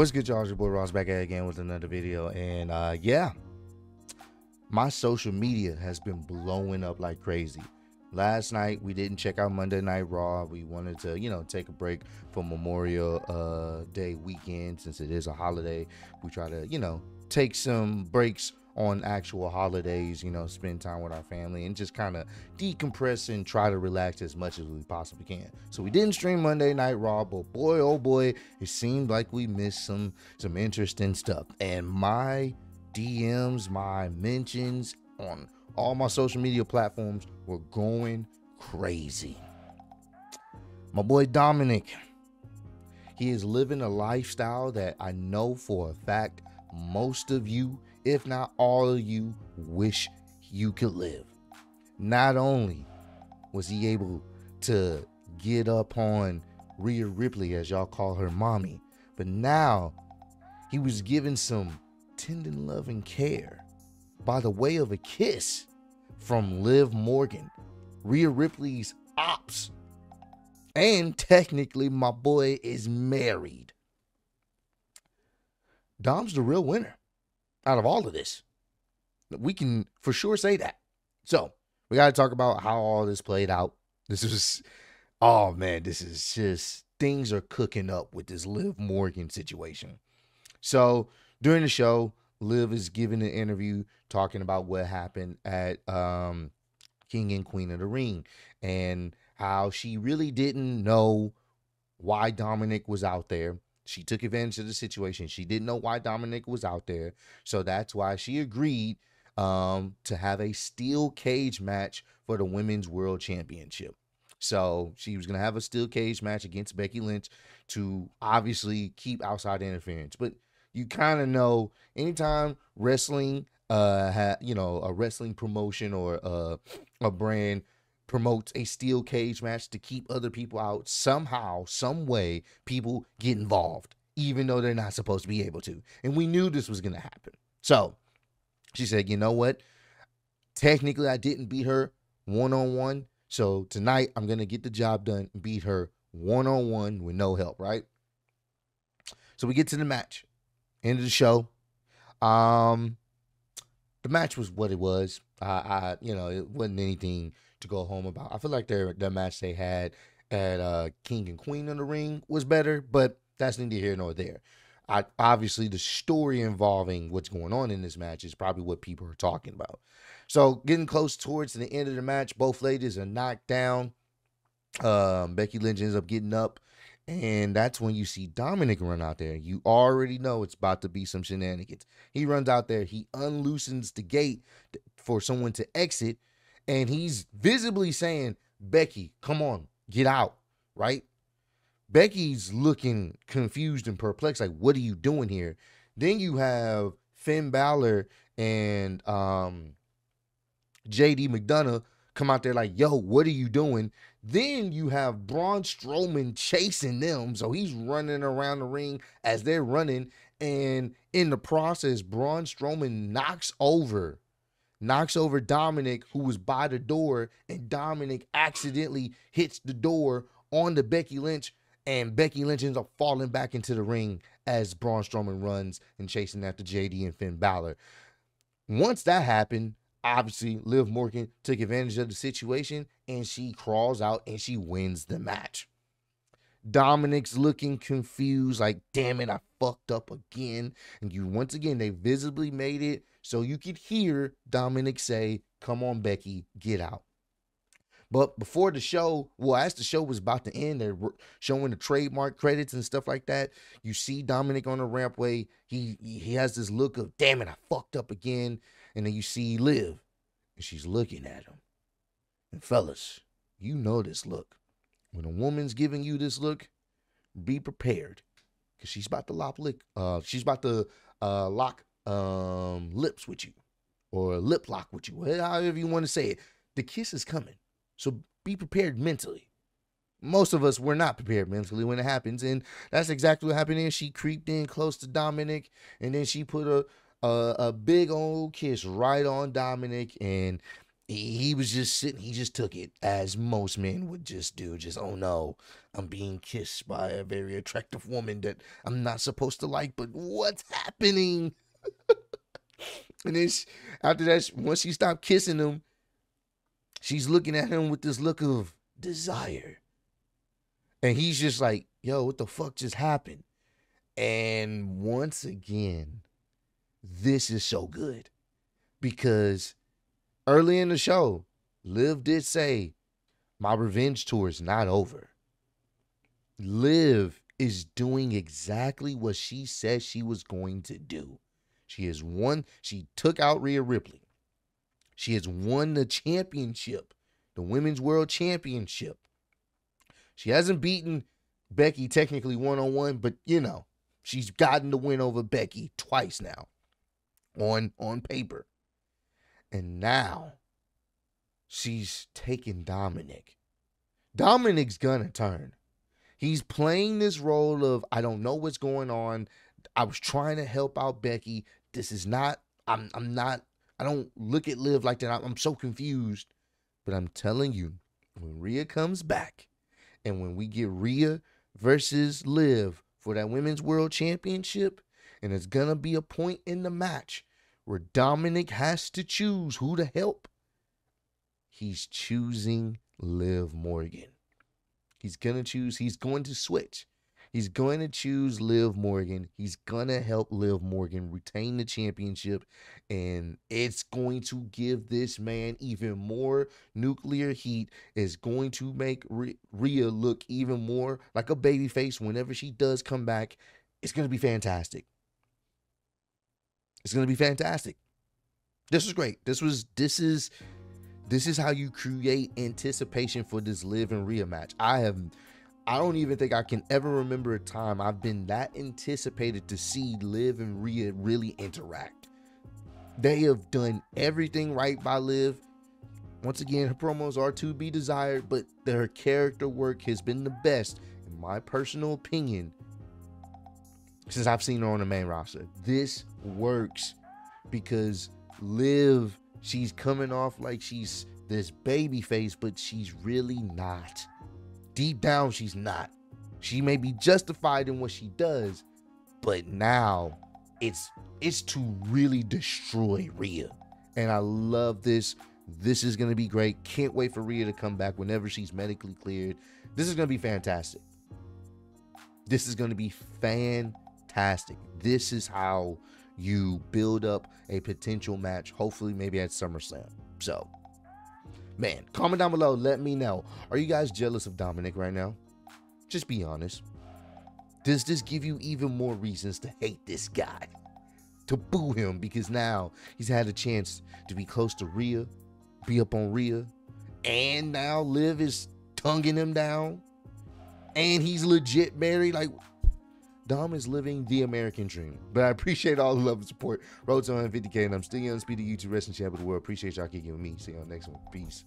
What's good, y'all? It's your boy Ross back at again with another video. And uh yeah, my social media has been blowing up like crazy. Last night we didn't check out Monday Night Raw. We wanted to, you know, take a break for Memorial uh Day weekend since it is a holiday. We try to, you know, take some breaks on actual holidays, you know, spend time with our family and just kind of decompress and try to relax as much as we possibly can. So we didn't stream Monday Night Raw, but boy oh boy, it seemed like we missed some some interesting stuff. And my DMs, my mentions on all my social media platforms were going crazy. My boy Dominik, he is living a lifestyle that I know for a fact most of you if not all of you, wish you could live. Not only was he able to get up on Rhea Ripley, as y'all call her mommy, but now he was given some tender love and care by the way of a kiss from Liv Morgan, Rhea Ripley's ops. And technically, my boy is married. Dom's the real winner out of all of this. We can for sure say that. So we got to talk about how all this played out. This was, oh man, this is just things are cooking up with this Liv Morgan situation. So during the show, Liv is giving an interview talking about what happened at um, King and Queen of the Ring and how she really didn't know why Dominik was out there she took advantage of the situation. She didn't know why Dominik was out there. So that's why she agreed um, to have a steel cage match for the Women's World Championship. So she was going to have a steel cage match against Becky Lynch to obviously keep outside interference. But you kind of know anytime wrestling, uh, ha, you know, a wrestling promotion or uh, a brand promotes a steel cage match to keep other people out. Somehow some way people get involved even though they're not supposed to be able to. And we knew this was going to happen. So she said you know what? Technically i didn't beat her one-on-one. So tonight i'm going to get the job done beat her one-on-one with no help right? So we get to the match. End of the show. Um the match was what it was. I i you know it wasn't anything to go home about. I feel like their the match they had at uh, King and Queen in the ring was better, but that's neither here nor there. I, obviously, the story involving what's going on in this match is probably what people are talking about. So, getting close towards the end of the match, both ladies are knocked down. Um, Becky Lynch ends up getting up, and that's when you see Dominik run out there. You already know it's about to be some shenanigans. He runs out there, he unloosens the gate for someone to exit, and he's visibly saying, Becky, come on, get out, right? Becky's looking confused and perplexed, like, what are you doing here? Then you have Finn Balor and um, JD McDonagh come out there like, yo, what are you doing? Then you have Braun Strowman chasing them. So he's running around the ring as they're running. And in the process, Braun Strowman knocks over knocks over Dominik, who was by the door, and Dominik accidentally hits the door on the Becky Lynch, and Becky Lynch ends up falling back into the ring as Braun Strowman runs and chasing after JD and Finn Balor. Once that happened, obviously Liv Morgan took advantage of the situation and she crawls out and she wins the match. Dominik's looking confused, like, damn it, I fucked up again. And you once again, they visibly made it so you could hear Dominik say, Come on, Becky, get out. But before the show, well, as the show was about to end, they're showing the trademark credits and stuff like that. You see Dominik on the rampway. He he has this look of, damn it, I fucked up again. And then you see Liv, and she's looking at him. And fellas, you know this look. When a woman's giving you this look, be prepared. Cause she's about to lock lick, uh, she's about to uh lock um, lips with you or lip lock with you, however you want to say it. The kiss is coming. So be prepared mentally. Most of us were not prepared mentally when it happens, and that's exactly what happened. Here, she creeped in close to Dominik, and then she put a a, a big old kiss right on Dominik, and he, was just sitting, he just took it as most men would just do. Just, oh no, I'm being kissed by a very attractive woman that I'm not supposed to like, but what's happening? and then she, after that, once she stopped kissing him, she's looking at him with this look of desire. And he's just like, yo, what the fuck just happened? And once again, this is so good because early in the show, Liv did say, My revenge tour is not over. Liv is doing exactly what she said she was going to do. She has won, she took out Rhea Ripley. She has won the championship, the Women's World Championship. She hasn't beaten Becky technically one on one, but you know, she's gotten the win over Becky twice now on on paper. And now she's taking Dominik. Dominik's gonna turn. He's playing this role of I don't know what's going on. I was trying to help out Becky. This is not I'm I'm not I don't look at Liv like that. I'm so confused. But I'm telling you, when Rhea comes back and when we get Rhea versus Liv for that women's world championship, and it's gonna be a point in the match where Dominik has to choose who to help, he's choosing Liv Morgan. He's going to choose, he's going to switch. He's going to choose Liv Morgan. He's going to help Liv Morgan retain the championship. And it's going to give this man even more nuclear heat. It's going to make Rhea look even more like a babyface whenever she does come back. It's going to be fantastic. It's going to be fantastic. This was great. This was this is this is how you create anticipation for this Liv and Rhea match. I have I don't even think I can ever remember a time I've been that anticipated to see Liv and Rhea really interact. They have done everything right by Liv. Once again, her promos are to be desired, but their character work has been the best, in my personal opinion, since I've seen her on the main roster. This works because Liv, she's coming off like she's this baby face, but she's really not. Deep down, she's not. She may be justified in what she does, but now it's it's to really destroy Rhea. And I love this. This is gonna be great. Can't wait for Rhea to come back whenever she's medically cleared. This is gonna be fantastic. This is gonna be fan fantastic. This is how you build up a potential match, hopefully, maybe at SummerSlam. So, man, comment down below. Let me know. Are you guys jealous of Dominik right now? Just be honest. Does this give you even more reasons to hate this guy? To boo him because now he's had a chance to be close to Rhea, be up on Rhea, and now Liv is tonguing him down, and he's legit married. Like, Dom is living the American dream. But I appreciate all the love and support. Road to 150K, and I'm still on Speedy YouTube Wrestling Champion of the World. Appreciate y'all kicking with me. See y'all next one. Peace.